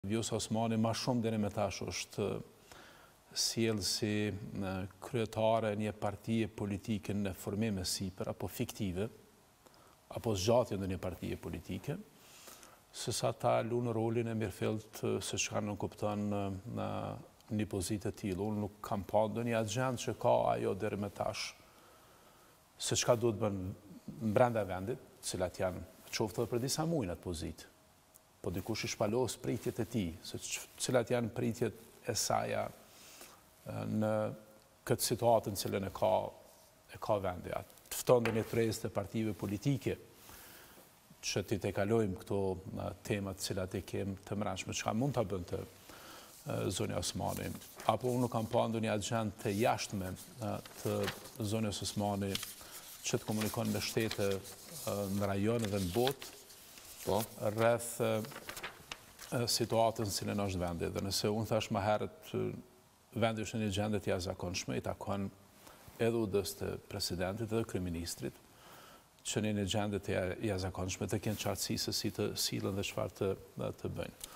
Vjosa Osmani ma shumë deri me tash është sjellë si kryetare e një partie politike në formim e sipër, apo fiktive, apo zgjatje e ndonjë partie politike, se sa ta lun rolin e mirëfilltë se çka nënkupton një pozitë e tillë. Unë nuk kam pa ndonjë agjendë që ka ajo deri me tash, se çka duhet bërë brenda vendit, cilat janë qoftë dhe për disa muj në atë pozitë. Po dikush i shpalos pritjet e tij, se cilat janë pritjet e saja në këtë situatë në cilën e ka e ka vendi. A të ftojë ndonjë tryezë të partive politike që t'i tejkalojmë këto tema të cilat i kemi të mrendshme, çka mund të bënte zonja Osmani. Apo unë nuk kam pa ndonjë agjendë të jashtme të zonjës Osmani që të komunikon me shtete në rajon dhe në botë, Po. Rreth situatës në cilën është vendi. Dhe nëse unë thash më herët, vendi është në një gjendje të jashtëzakonshme, i takon edhe udhëheqësit të presidentit dhe kryeministrit, që në një gjendje të jashtëzakonshme të kenë qartësi se si të sillen dhe çfarë të bëjnë.